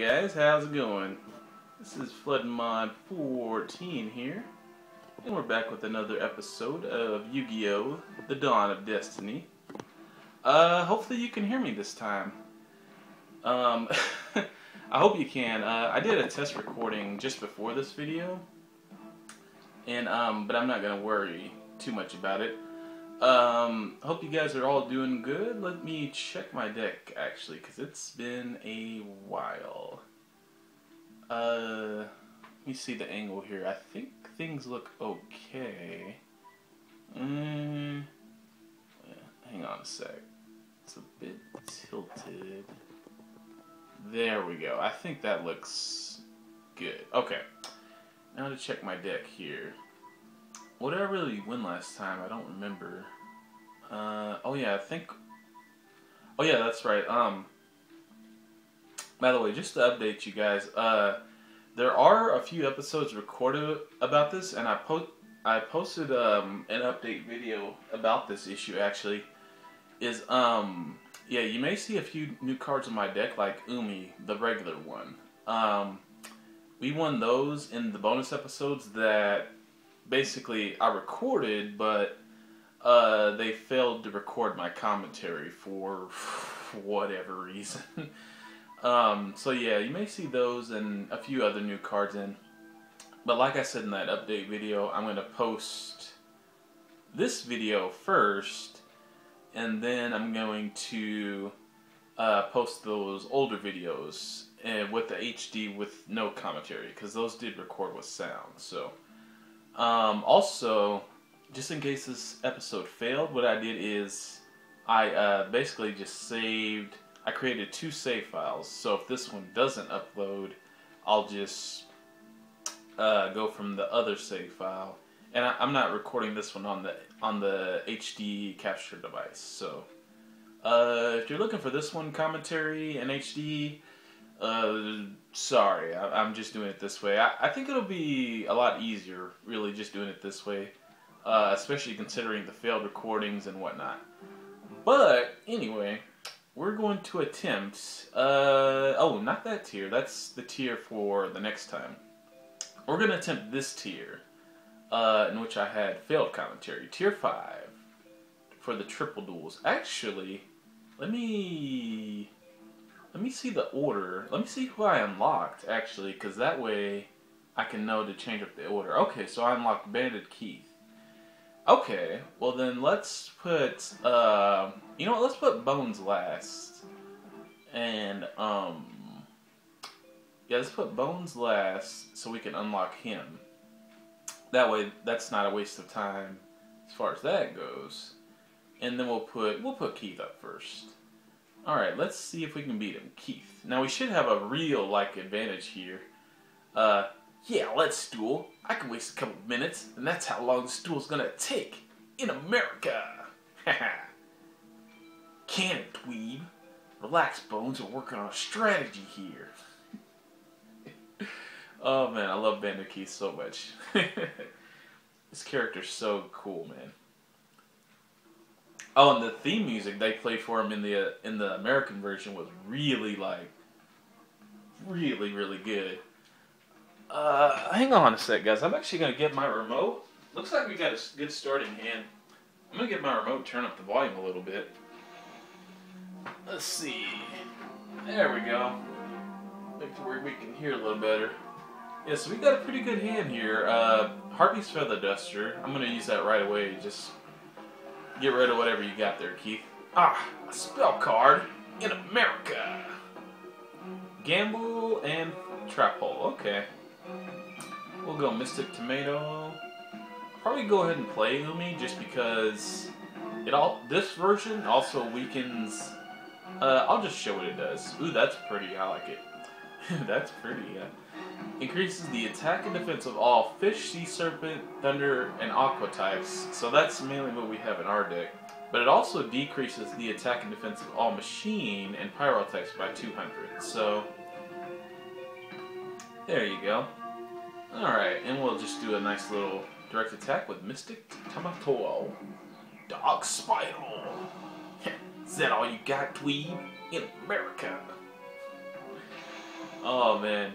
guys, how's it going? This is FloodMod 14 here, and we're back with another episode of Yu-Gi-Oh! The Dawn of Destiny. Uh, hopefully you can hear me this time. Um, I hope you can. Uh, I did a test recording just before this video, and um, but I'm not gonna worry too much about it. Um, hope you guys are all doing good. Let me check my deck actually, because it's been a while. Uh, let me see the angle here. I think things look okay. Mm, hang on a sec. It's a bit tilted. There we go. I think that looks good. Okay. Now to check my deck here. What did I really win last time? I don't remember. Uh, oh yeah, I think. Oh yeah, that's right. Um. By the way, just to update you guys, uh, there are a few episodes recorded about this, and I po- I posted um an update video about this issue. Actually, is um yeah, you may see a few new cards in my deck, like Umi, the regular one. Um, we won those in the bonus episodes that basically I recorded, but uh, they failed to record my commentary for whatever reason. um, so yeah, you may see those and a few other new cards in. But like I said in that update video, I'm going to post this video first, and then I'm going to uh, post those older videos and with the HD with no commentary, because those did record with sound. So. Um, also, just in case this episode failed, what I did is I uh, basically just saved. I created two save files, so if this one doesn't upload, I'll just uh, go from the other save file. And I, am not recording this one on the on the HD capture device. So uh, if you're looking for this one commentary in HD, uh, sorry, I, am just doing it this way. I, I, think it'll be a lot easier, really, just doing it this way, uh, especially considering the failed recordings and whatnot. But anyway, we're going to attempt. Uh, oh, not that tier. That's the tier for the next time. We're going to attempt this tier, uh, in which I had failed commentary. Tier five for the triple duels. Actually, let me let me see the order. Let me see who I unlocked, actually, because that way I can know to change up the order. Okay, so I unlocked Bandit Keith. Okay, well then let's put, uh, you know what, let's put Bonz last. And, um, yeah, let's put Bonz last so we can unlock him. That way, that's not a waste of time as far as that goes. And then we'll put, we'll put Keith up first. Alright, let's see if we can beat him. Keith. Now we should have a real, like, advantage here. Uh, yeah, let's duel. I can waste a couple minutes, and that's how long this duel's gonna take. In America! Can it, dweeb? Relax, Bonz, we're working on a strategy here. oh man, I love Bandit Keith so much. this character's so cool, man. Oh, and the theme music they played for him in the uh, in the American version was really like really really good. Uh, hang on a sec, guys. I'm actually gonna get my remote. Looks like we got a good starting hand. I'm gonna get my remote, turn up the volume a little bit. Let's see. There we go. Make to where we can hear a little better. Yeah, so we got a pretty good hand here. Uh, Harpy's Feather Duster. I'm gonna use that right away. Just Get rid of whatever you got there, Keith. Ah, a spell card in America. Gamble and Trap Hole. Okay. We'll go Mystic Tomato. Probably go ahead and play Umi just because it all. This version also weakens. Uh, I'll just show what it does. Ooh, that's pretty. I like it. that's pretty. Yeah. Increases the attack and defense of all fish, sea serpent, thunder, and aqua types. So that's mainly what we have in our deck. But it also decreases the attack and defense of all machine and pyro types by 200. So there you go. Alright, and we'll just do a nice little direct attack with Mystic Tomato. Dog Spiral. Is that all you got, dweeb? In America. Oh man,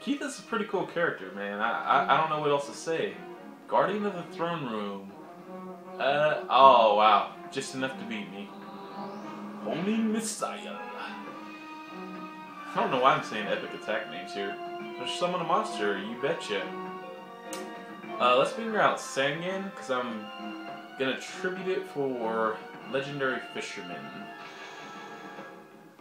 Keith is a pretty cool character, man. I, I, I don't know what else to say. Guardian of the Throne Room. Uh oh wow, just enough to beat me. Holy Messiah. I don't know why I'm saying epic attack names here. Just summon a monster, you betcha. Uh, let's figure out Sangan, because I'm gonna tribute it for Legendary Fisherman.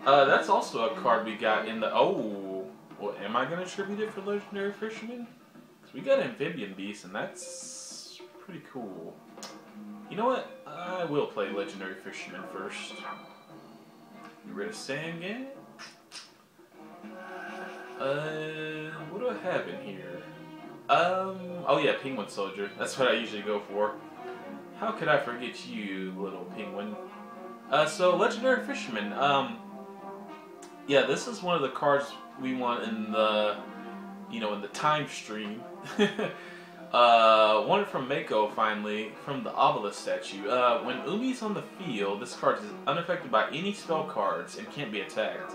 Uh, that's also a card we got in the... Oh! Well, am I gonna tribute it for Legendary Fisherman? Because we got Amphibian Beast, and that's pretty cool. You know what? I will play Legendary Fisherman first. Get rid of Sangan. Uh, what do I have in here? Um, oh yeah, Penguin Soldier. That's what I usually go for. How could I forget you, little penguin? Uh, so Legendary Fisherman. Um, yeah, this is one of the cards we want in the, you know, in the time stream. uh, one from Mako finally from the Obelisk statue. Uh, when Umi's on the field, this card is unaffected by any spell cards and can't be attacked.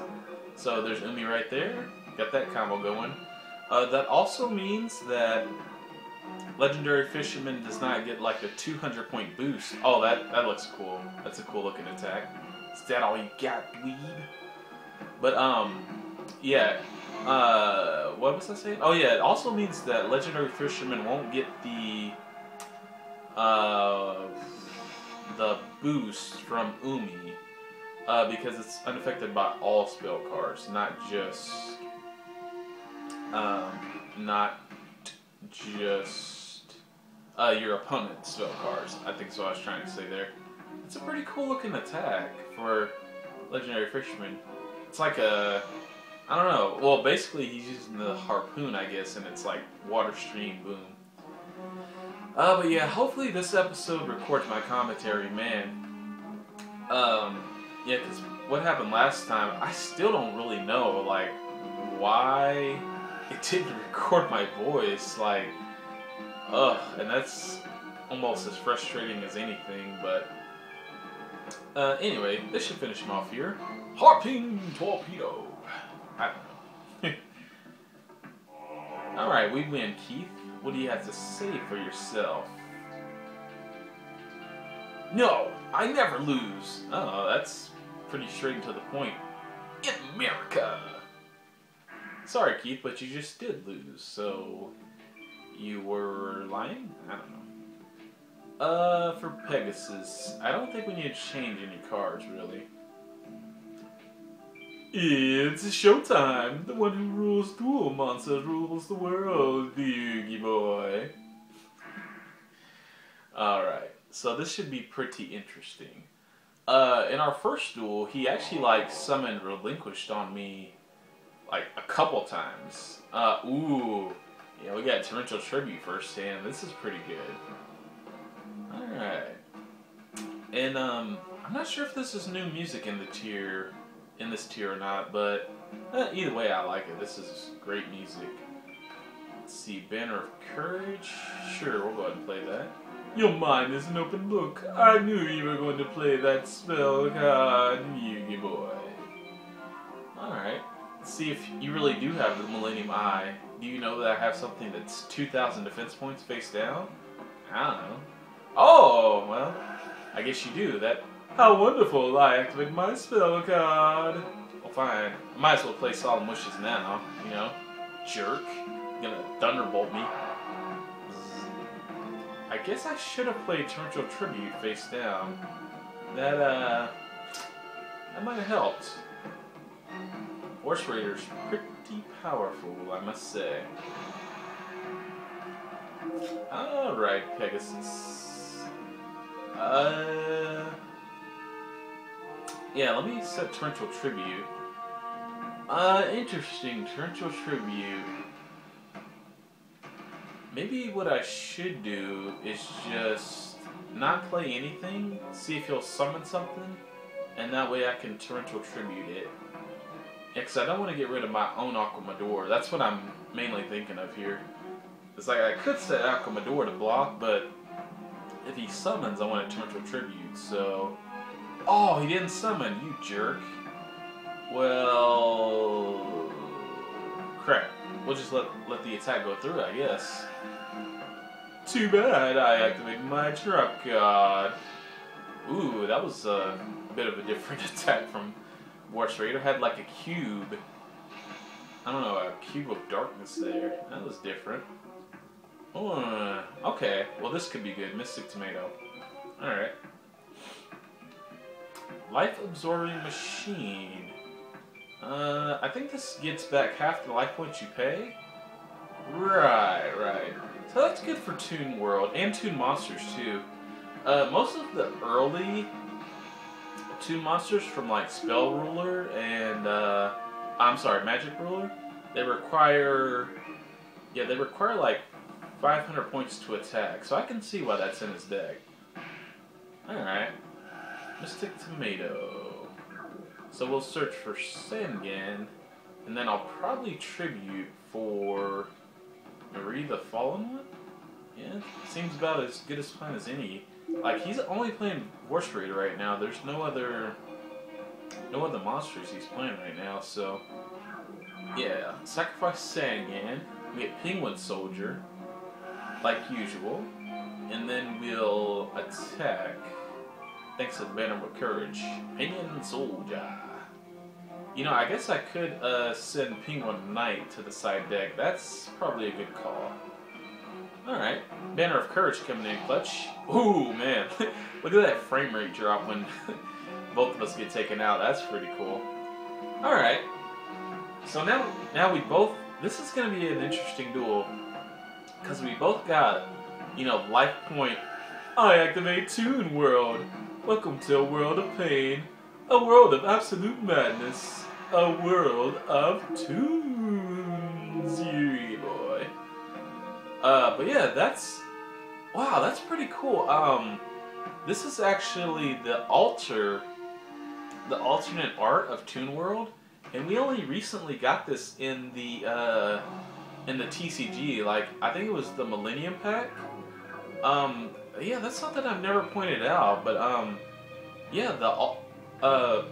So there's Umi right there. Got that combo going. Uh, that also means that Legendary Fisherman does not get like a 200 point boost. Oh, that, that looks cool. That's a cool looking attack. Is that all you got, dweeb? But, um, yeah. Uh, what was I saying? Oh, yeah, it also means that Legendary Fisherman won't get the, uh, the boost from Umi. Uh, because it's unaffected by all spell cards, not just um, not just uh, your opponent's spell cards. I think so. I was trying to say there. It's a pretty cool looking attack for Legendary Fisherman. It's like a, I don't know. Well, basically he's using the harpoon, I guess, and it's like water stream boom. Uh, but yeah, hopefully this episode records my commentary, man. Um, yeah, because what happened last time, I still don't really know, like, why it didn't record my voice, like, ugh, and that's almost as frustrating as anything, but, uh, anyway, this should finish him off here. Harping Torpedo! I don't know. Alright, we win, Keith. What do you have to say for yourself? No, I never lose. Oh, that's pretty straight to the point. In America! Sorry, Keith, but you just did lose, so you were lying? I don't know. Uh, for Pegasus, I don't think we need to change any cards, really. It's showtime! The one who rules Duel Monsters rules the world, the Yugi boy. Alright, so this should be pretty interesting. Uh, in our first duel, he actually, like, summoned Relinquished on me like a couple times. Uh, ooh, yeah, we got Torrential Tribute first hand. This is pretty good. All right, and um, I'm not sure if this is new music in the tier, in this tier or not, but uh, either way, I like it. This is great music. Let's see, Banner of Courage. Sure, we'll go ahead and play that. Your mind is an open book. I knew you were going to play that spell card, Yugi boy. Alright see if you really do have the Millennium Eye. Do you know that I have something that's 2,000 defense points face down? I don't know. Oh, well, I guess you do. That. How wonderful! I activate my spell card. Well, fine. Might as well play Solemn Wishes now, you know? Jerk. You're gonna Thunderbolt me. I guess I should have played Torrential Tribute face down. That, uh... That might have helped. Force Raider's pretty powerful, I must say. Alright, Pegasus. Uh... Yeah, let me set Torrential Tribute. Uh, interesting. Torrential Tribute. Maybe what I should do is just not play anything, see if he'll summon something, and that way I can Torrential Tribute it. Yeah, because I don't want to get rid of my own Aqua Madoor. That's what I'm mainly thinking of here. It's like I could set Aqua Madoor to block, but if he summons, I want to turn to a tribute, so... Oh, he didn't summon, you jerk. Well... crap. We'll just let let the attack go through, I guess. Too bad I activated my trap card. Ooh, that was a bit of a different attack from Warp Raider. Had like a cube. I don't know, a cube of darkness there. That was different. Oh, okay. Well, this could be good. Mystic Tomato. Alright. Life Absorbing Machine. Uh, I think this gets back half the life points you pay. Right, right. So that's good for Toon World and Toon Monsters too. Uh, most of the early Toon Monsters from like Spell Ruler and uh, I'm sorry, Magic Ruler, they require yeah they require like 500 points to attack. So I can see why that's in his deck. All right, Mystic Tomato. So we'll search for Sangan, and then I'll probably tribute for Marie the Fallen One? Yeah, seems about as good a plan as any. Like, he's only playing Horse Raider right now. There's no other... No other monsters he's playing right now, so... Yeah, sacrifice Sangan. We get Penguin Soldier, like usual. And then we'll attack Thanks to the Banner of Courage. Penguin Soldier. You know, I guess I could uh, send Penguin Knight to the side deck. That's probably a good call. Alright. Banner of Courage coming in clutch. Ooh, man. Look at that frame rate drop when both of us get taken out. That's pretty cool. Alright. So now, now we both... This is going to be an interesting duel. Because we both got, you know, life point... I activate Toon World. Welcome to a world of pain, a world of absolute madness, a world of toons, Uh, but yeah, that's wow, that's pretty cool. Um, this is actually the alter, the alternate art of Toon World, and we only recently got this in the uh, in the TCG. Like I think it was the Millennium Pack. Um, yeah, that's something I've never pointed out, but um, yeah, the uh,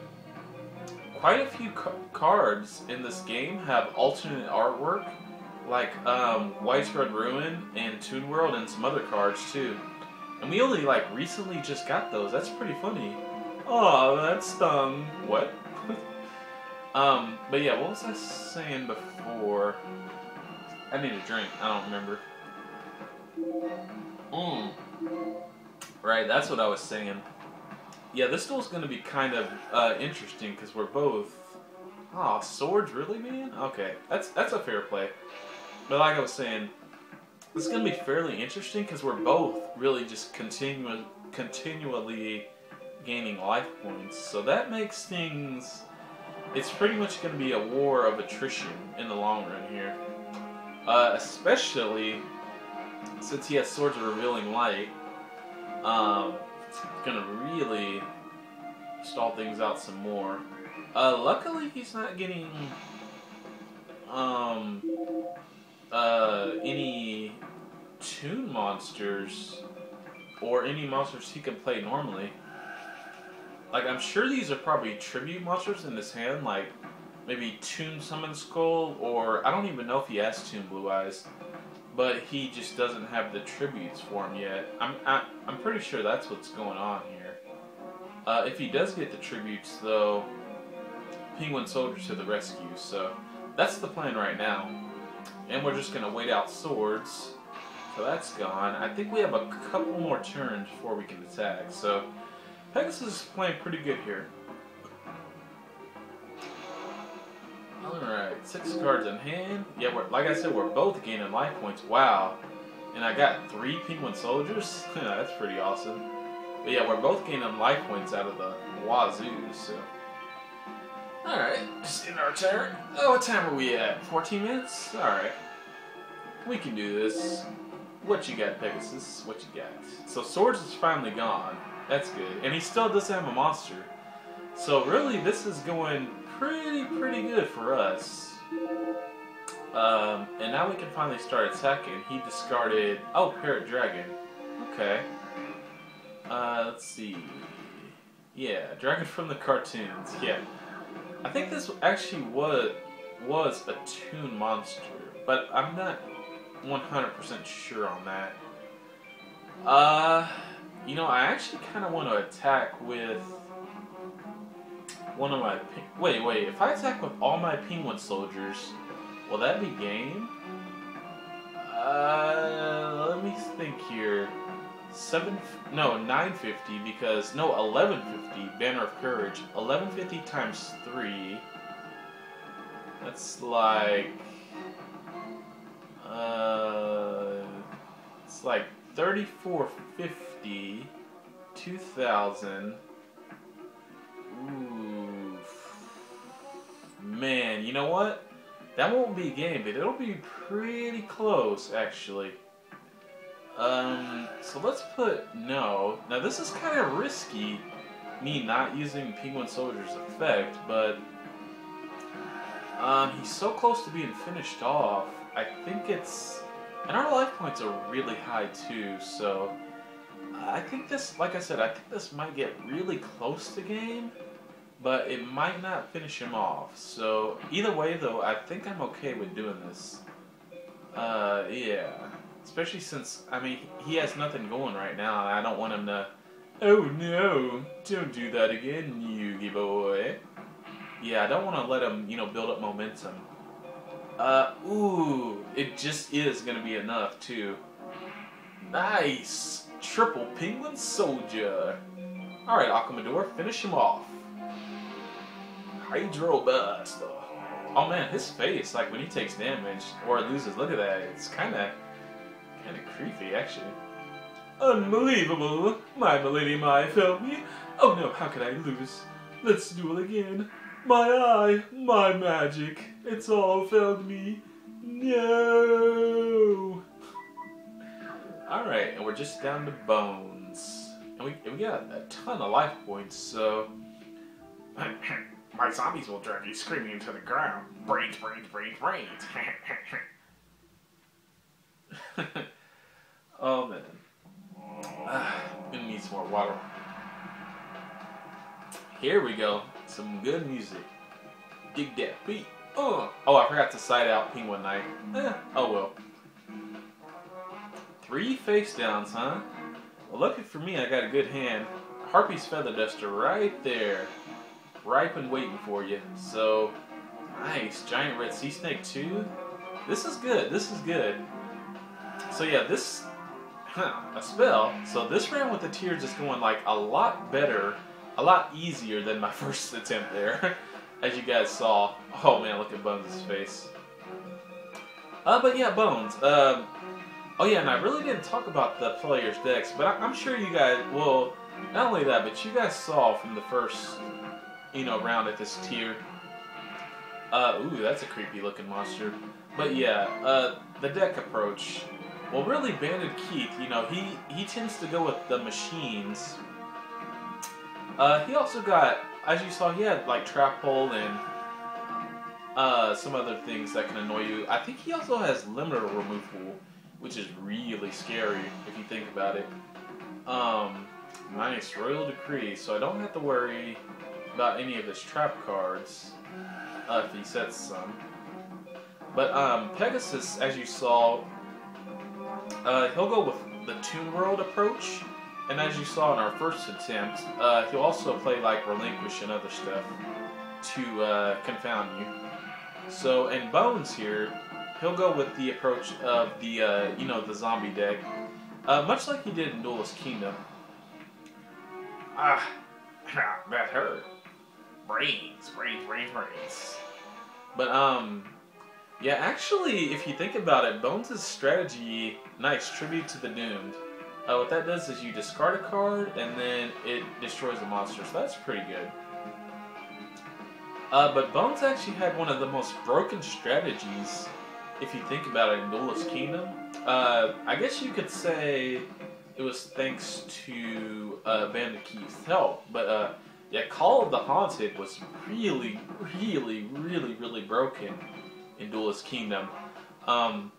quite a few cards in this game have alternate artwork, like um, Widespread Ruin and Toon World, and some other cards too. And we only like recently just got those. That's pretty funny. Oh, that stung. What? um, but yeah, what was I saying before? I need a drink. I don't remember. Mmm. Right, that's what I was saying. Yeah, this duel's to be kind of uh, interesting because we're both. Oh, swords, really, man? Okay, that's that's a fair play. But like I was saying, it's going to be fairly interesting because we're both really just continu- continually gaining life points. So that makes things. It's pretty much going to be a war of attrition in the long run here. Uh, especially since he has Swords of Revealing Light. Um, gonna really stall things out some more. Uh, luckily, he's not getting um, uh, any toon monsters or any monsters he can play normally. Like, I'm sure these are probably tribute monsters in his hand, like maybe Toon Summon Skull, or I don't even know if he has Toon Blue Eyes but he just doesn't have the tributes for him yet. I'm I, I'm pretty sure that's what's going on here. Uh, if he does get the tributes, though, Penguin Soldier to the rescue. So that's the plan right now, and we're just gonna wait out swords. So that's gone. I think we have a couple more turns before we can attack. So Pegasus is playing pretty good here. Alright, six cards in hand. Yeah, like I said, we're both gaining life points. Wow. And I got three Penguin Soldiers. That's pretty awesome. But yeah, we're both gaining life points out of the wazoo, so. Alright, just in our turn. Oh, what time are we at? 14 minutes? Alright. We can do this. What you got, Pegasus? What you got? So Swords is finally gone. That's good. And he still doesn't have a monster. So really, this is going pretty, pretty good for us. Um, and now we can finally start attacking. He discarded... Oh, Parrot Dragon. Okay. Uh, let's see. Yeah, Dragon from the cartoons. Yeah. I think this actually was... was a toon monster, but I'm not 100% sure on that. Uh, you know, I actually kind of want to attack with one of my. Wait, wait. If I attack with all my penguin soldiers, will that be game? Uh, let me think here. Seven, no, nine fifty because no, eleven fifty. Banner of Courage. Eleven fifty times three. That's like, uh, it's like thirty-four fifty, two thousand. Ooh, man, you know what? That won't be a game, but it'll be pretty close, actually. Um, so let's put no. Now this is kind of risky, me not using Penguin Soldier's effect, but um, he's so close to being finished off. I think it's, and our life points are really high too. So I think this, like I said, I think this might get really close to game, but it might not finish him off. So either way, though, I think I'm okay with doing this. Uh, yeah. Especially since, I mean, he has nothing going right now, I don't want him to. Oh no! Don't do that again, Yugi boy. Yeah, I don't want to let him, you know, build up momentum. Uh, ooh, it just is gonna be enough too. Nice, triple penguin soldier. All right, Aqua Madoor, finish him off. Hydro burst. Oh man, his face, like when he takes damage or loses, look at that. It's kind of Kind of creepy, actually. Unbelievable! My Milady my failed me. Oh no, how could I lose? Let's duel again. My eye, my magic, it's all failed me. No! Alright, and we're just down to Bonz. And we, we got a ton of life points, so... my zombies will drag you screaming into the ground. Brains, brains, brains, brains. oh man. Ah, gonna need some more water. Here we go. Some good music. Dig that beat. Oh, oh I forgot to side out Penguin Knight. Eh, oh well. Three face downs, huh? Well, lucky for me, I got a good hand. Harpy's Feather Duster right there. Ripe and waiting for you. So, nice. Giant Red Sea Snake too. This is good. This is good. So yeah, this a spell. So this round with the tiers is going like a lot better, a lot easier than my first attempt there, as you guys saw. Oh man, look at Bonz' face. Uh, but yeah, Bonz. Um, oh yeah, and I really didn't talk about the player's decks, but I, am sure you guys. Well, not only that, but you guys saw from the first, you know, round at this tier. Uh, ooh, that's a creepy looking monster. But yeah, uh, the deck approach well, really, Bandit Keith, you know, he, he tends to go with the machines. Uh, he also got, as you saw, he had, like, Trap Hole and uh, some other things that can annoy you. I think he also has Limiter Removal, which is really scary if you think about it. Um, nice, Royal Decree, so I don't have to worry about any of his trap cards uh, if he sets some. But um, Pegasus, as you saw, uh, he'll go with the Toon World approach, and as you saw in our first attempt, uh, he'll also play like Relinquish and other stuff to uh, confound you. So in Bonz here, he'll go with the approach of the uh, you know the zombie deck, uh, much like he did in Duelist Kingdom. Ah, that hurt. Brains, brains, brains, brains. But um, yeah, actually, if you think about it, Bonz' strategy, nice, tribute to the doomed. Uh, what that does is you discard a card, and then it destroys the monster, so that's pretty good. Uh, but Bonz actually had one of the most broken strategies, if you think about it, in Duelist Kingdom. Uh, I guess you could say it was thanks to uh, Bandit Keith's help, but uh, yeah, Call of the Haunted was really, really, really, really broken in Duelist Kingdom. Um,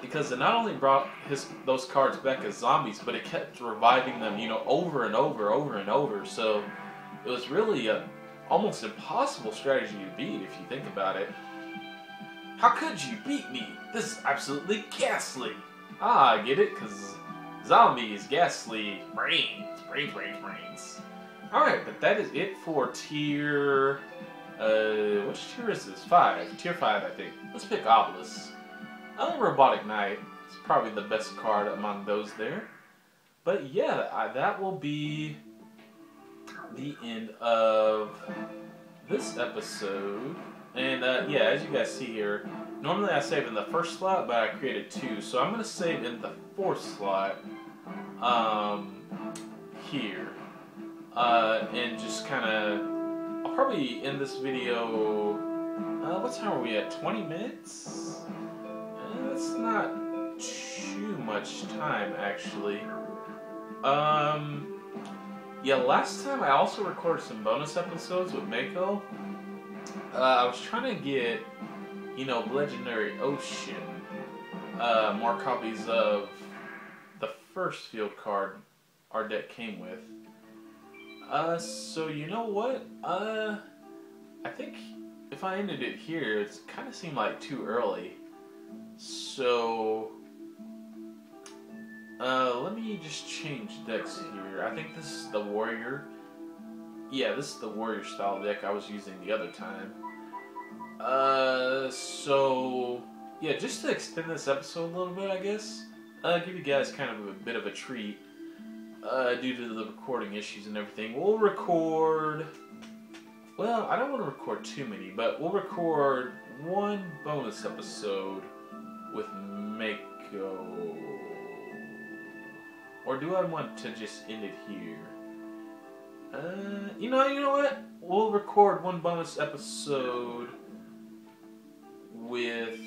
because it not only brought his those cards back as zombies, but it kept reviving them, you know, over and over, over and over. So it was really a almost impossible strategy to beat if you think about it. How could you beat me? This is absolutely ghastly. Ah, I get it, because zombies, ghastly, Brains, brains, brains, brains. Alright, but that is it for tier. Uh, which tier is this? Five. Tier five, I think. Let's pick Obelisk. I think Robotic Knight is probably the best card among those there. But yeah, I, that will be the end of this episode. And uh, yeah, as you guys see here, normally I save in the first slot, but I created two, so I'm gonna save in the fourth slot. Um, here uh, and just kind of, Probably end this video, uh, what time are we at, 20 minutes? Uh, that's not too much time, actually. Um, yeah, last time I also recorded some bonus episodes with Mako. Uh, I was trying to get, you know, Legendary Ocean, uh, more copies of the first field card our deck came with. Uh, so you know what? Uh, I think if I ended it here, it's kind of seemed like too early. So, uh, let me just change decks here. I think this is the warrior. Yeah, this is the warrior style deck I was using the other time. Uh, so yeah, just to extend this episode a little bit, I guess. Uh, give you guys kind of a bit of a treat uh, due to the recording issues and everything, we'll record. Well, I don't want to record too many, but we'll record one bonus episode with Mako. Or do I want to just end it here? Uh, you know, you know what? We'll record one bonus episode with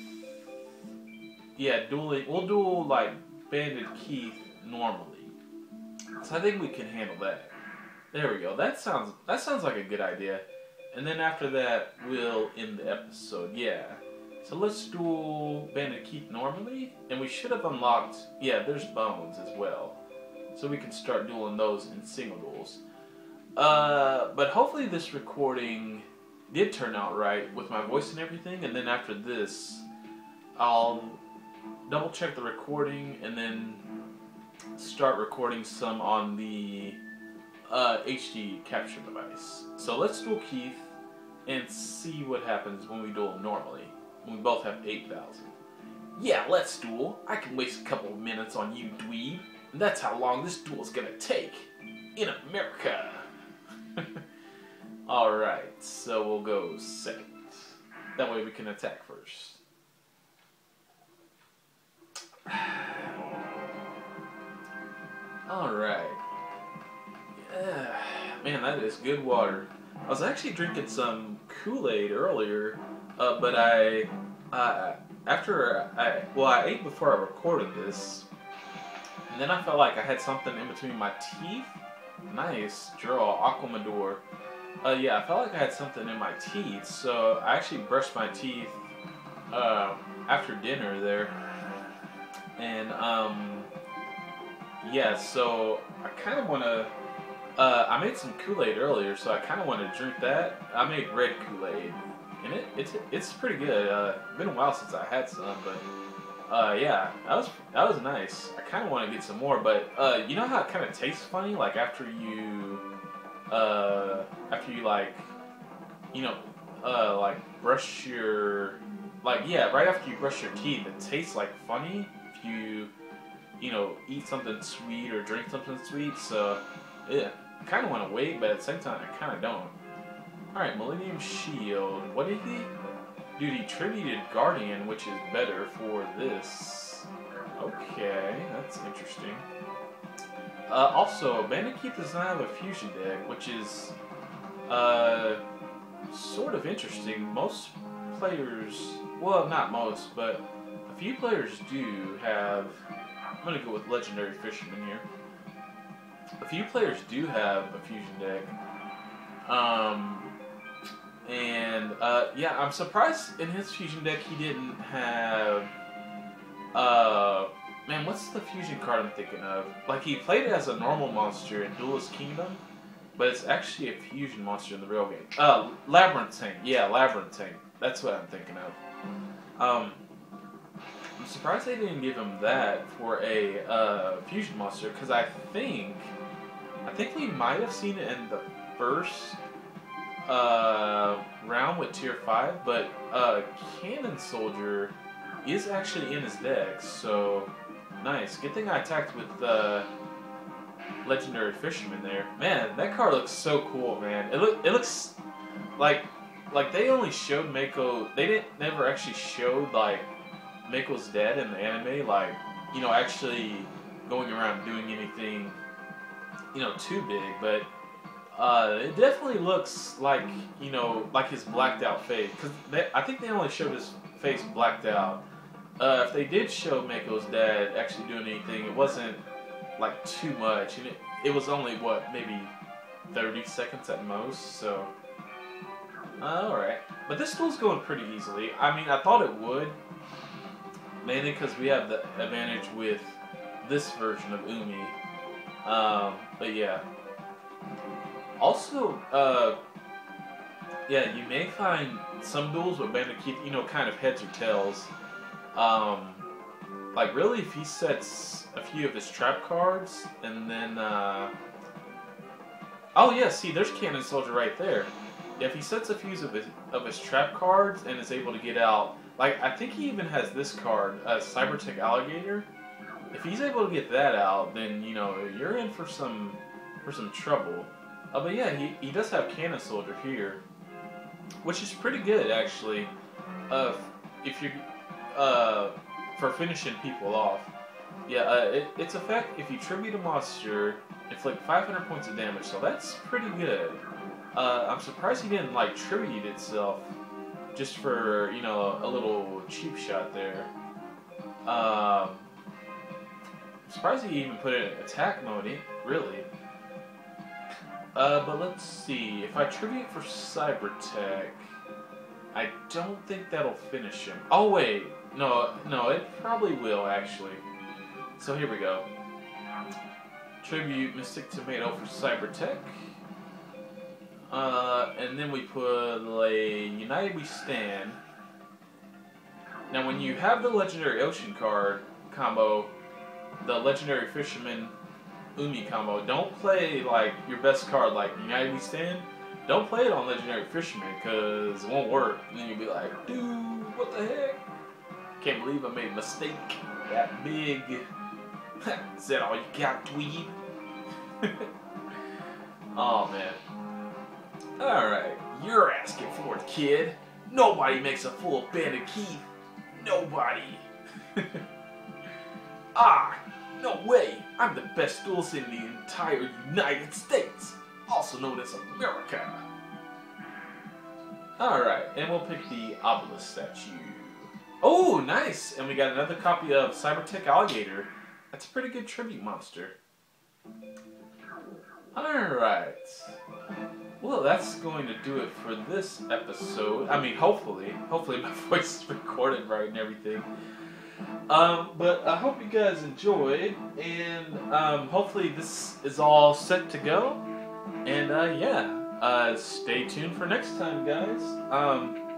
yeah, dueling. We'll duel like Bandit Keith normally. So I think we can handle that. There we go. That sounds that sounds like a good idea. And then after that, we'll end the episode. Yeah. So let's duel Bandit Keith normally, and we should have unlocked. Yeah, there's Bonz as well, so we can start dueling those in single duels. Uh, but hopefully this recording did turn out right with my voice and everything. And then after this, I'll double check the recording and then start recording some on the uh, HD capture device. So let's duel Keith and see what happens when we duel normally. When we both have 8,000. Yeah, let's duel. I can waste a couple of minutes on you, dweeb. And that's how long this duel's gonna take. In America. Alright, so we'll go second. That way we can attack first. Alright. Yeah. Man, that is good water. I was actually drinking some Kool-Aid earlier, uh, but I, uh, after I, well, I ate before I recorded this, and then I felt like I had something in between my teeth. Nice draw, Aqua Madoor. Uh, yeah, I felt like I had something in my teeth, so I actually brushed my teeth uh, after dinner there, and um, yeah, so I kind of want to. Uh, I made some Kool Aid earlier, so I kind of want to drink that. I made red Kool Aid, and it, it's it's pretty good. Uh, been a while since I had some, but uh, yeah, that was that was nice. I kind of want to get some more, but uh, you know how it kind of tastes funny, like after you uh, after you like you know uh, like brush your like yeah, right after you brush your teeth, it tastes like funny if you you know, eat something sweet or drink something sweet. So, yeah, I kind of want to wait, but at the same time, I kind of don't. All right, Millennium Shield. What did he? Dude, he tributed Guardian, which is better for this. Okay, that's interesting. Uh, also, Bandit Keith does not have a fusion deck, which is uh, sort of interesting. Most players, well, not most, but a few players do have I'm gonna go with Legendary Fisherman here. A few players do have a fusion deck. Um, and uh, yeah, I'm surprised in his fusion deck he didn't have. Uh, man, what's the fusion card I'm thinking of? Like he played it as a normal monster in Duelist Kingdom, but it's actually a fusion monster in the real game. Uh, Labyrinthine. Yeah, Labyrinthine. That's what I'm thinking of. Um, I'm surprised they didn't give him that for a uh, fusion monster because I think I think we might have seen it in the first uh, round with tier five, but uh, Cannon Soldier is actually in his deck, so nice. Good thing I attacked with uh, Legendary Fisherman there. Man, that card looks so cool, man. It look it looks like like they only showed Mako. They didn't never actually showed like Mako's dead in the anime, like you know actually going around doing anything you know too big, but uh, it definitely looks like you know like his blacked out face because I think they only showed his face blacked out. Uh, if they did show Mako's dad actually doing anything, it wasn't like too much, and it, it was only what maybe 30 seconds at most. So, uh, all right, but this duel's going pretty easily. I mean, I thought it would, mainly because we have the advantage with this version of Umi. Um, but yeah. Also, uh, yeah, you may find some duels with Bandit Keith, you know, kind of heads or tails. Um, like really, if he sets a few of his trap cards, and then, uh, oh yeah, see, there's Cannon Soldier right there. If he sets a few of his of his trap cards and is able to get out, like I think he even has this card, a uh, Cybertech Alligator. If he's able to get that out, then you know you're in for some for some trouble. Uh, but yeah, he, he does have Cannon Soldier here, which is pretty good actually. Uh, if you uh, for finishing people off. Yeah, uh, it, its effect, if you tribute a monster, inflict 500 points of damage, so that's pretty good. Uh, I'm surprised he didn't, like, tribute itself just for, you know, a little cheap shot there. Um, I'm surprised he even put it in attack mode, really. Uh, but let's see, if I tribute for Cybertech, I don't think that'll finish him. Oh, wait, no, no, it probably will, actually. So here we go. Tribute Mystic Tomato for Cybertech. Uh, and then we put a United We Stand. Now, when you have the Legendary Ocean card combo, the Legendary Fisherman Umi combo, don't play like your best card like United We Stand. Don't play it on Legendary Fisherman because it won't work. And then you'll be like, dude, what the heck? Can't believe I made a mistake that big. Is that all you got, dweeb? oh, man. Alright, you're asking for it, kid. Nobody makes a fool full Bandit Keith. Nobody. ah, no way. I'm the best duelist in the entire United States, also known as America. Alright, and we'll pick the obelisk statue. Oh, nice! And we got another copy of Cybertech Alligator. That's a pretty good tribute monster. Alright. Well, that's going to do it for this episode. I mean, hopefully. Hopefully my voice is recorded right and everything. Um, but I hope you guys enjoyed, and um, hopefully this is all set to go. And uh, yeah, uh, stay tuned for next time, guys. Um,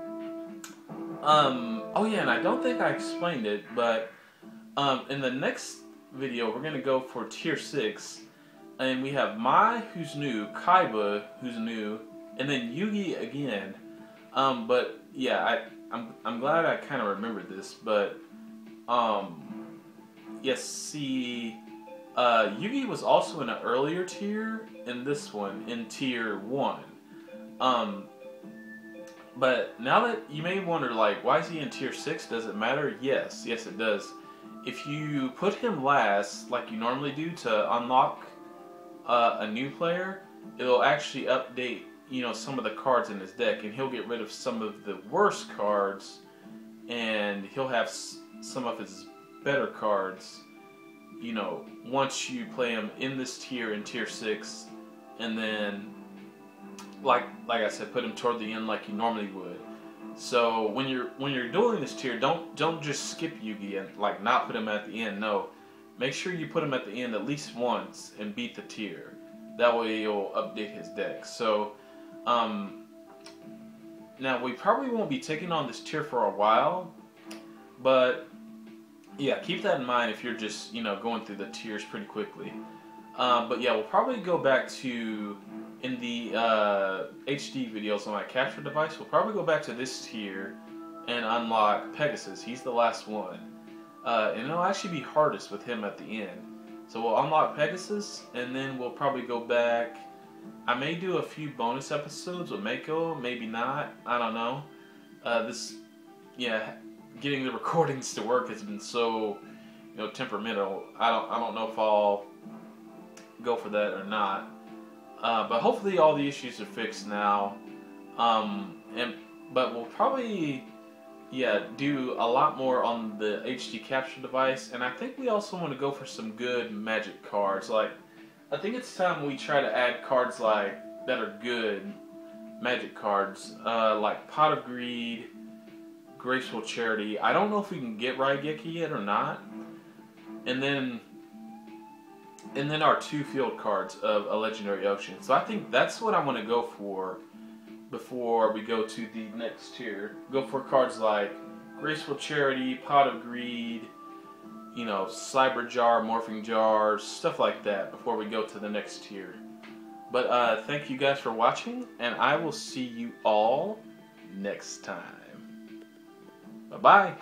um, oh yeah, and I don't think I explained it, but um, in the next video, we're gonna go for tier six, and we have Mai, who's new, Kaiba, who's new, and then Yugi again. Um, but yeah, I I'm I'm glad I kind of remembered this, but um, yes, see, uh, Yugi was also in an earlier tier in this one, in tier one. Um, but now that you may wonder, like, why is he in tier 6? Does it matter? Yes, yes, it does. If you put him last, like you normally do, to unlock uh, a new player, it'll actually update, you know, some of the cards in his deck, and he'll get rid of some of the worst cards, and he'll have some of his better cards, you know, once you play him in this tier, in tier 6, and then like like I said, put him toward the end like you normally would. So when you're when you're doing this tier, don't don't just skip Yugi and like not put him at the end. No, make sure you put him at the end at least once and beat the tier. That way you'll update his deck. So, um, now we probably won't be taking on this tier for a while, but yeah, keep that in mind if you're just you know going through the tiers pretty quickly. Um, but yeah, we'll probably go back to in the uh, HD videos on my capture device. We'll probably go back to this tier and unlock Pegasus. He's the last one, uh, and it'll actually be hardest with him at the end. So we'll unlock Pegasus, and then we'll probably go back. I may do a few bonus episodes with Mako, maybe not. I don't know. Uh, this, yeah, getting the recordings to work has been so, you know, temperamental. I don't, I don't know if I'll go for that or not. Uh, but hopefully all the issues are fixed now. Um, and but we'll probably yeah do a lot more on the HD capture device, and I think we also want to go for some good magic cards. Like I think it's time we try to add cards like that are good magic cards, uh, like Pot of Greed, Graceful Charity. I don't know if we can get Raigeki yet or not. And then and then our two field cards of a legendary ocean. So I think that's what I want to go for before we go to the next tier. Go for cards like Graceful Charity, Pot of Greed, you know, Cyber Jar, Morphing Jar, stuff like that before we go to the next tier. But uh, thank you guys for watching, and I will see you all next time. Bye bye.